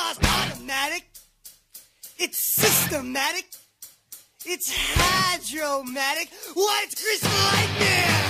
not automatic. It's systematic. It's hydromatic. Why It's crystal lightning.